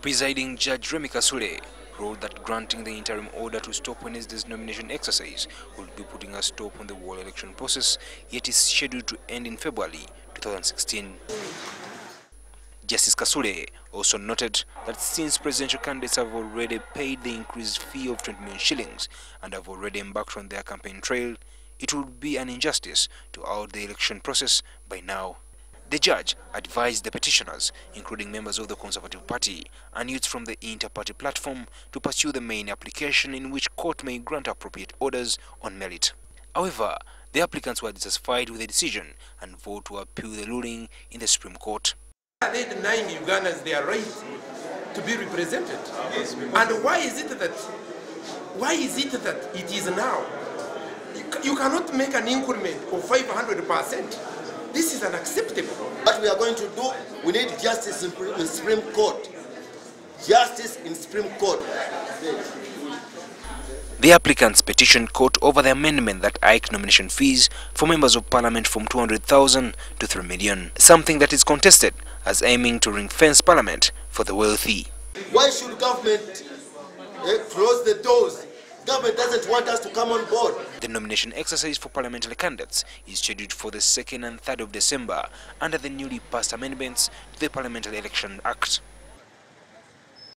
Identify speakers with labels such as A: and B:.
A: Presiding Judge Remmy Kasule ruled that granting the interim order to stop Wednesday's nomination exercise would be putting a stop on the whole election process, yet is scheduled to end in February 2016. Justice Kasule also noted that since presidential candidates have already paid the increased fee of 20 million shillings and have already embarked on their campaign trail, it would be an injustice to out the election process by now. The judge advised the petitioners, including members of the Conservative Party and youths from the Inter-Party platform, to pursue the main application in which court may grant appropriate orders on merit. However, the applicants were dissatisfied with the decision and vowed to appeal the ruling in the Supreme Court.
B: Are they denying Ugandans their right to be represented? And why is it that why is it that it is now? You cannot make an increment of 500 percent. This is unacceptable.
C: What we are going to do, we need justice in Supreme Court. Justice in Supreme Court.
A: The applicants petitioned court over the amendment that hiked nomination fees for members of parliament from 200,000 to 3 million, something that is contested as aiming to ring-fence parliament for the wealthy.
C: Why should government eh, close the doors? Government doesn't want us to come on board.
A: The nomination exercise for parliamentary candidates is scheduled for the 2nd and 3rd of December under the newly passed amendments to the Parliamentary Election Act.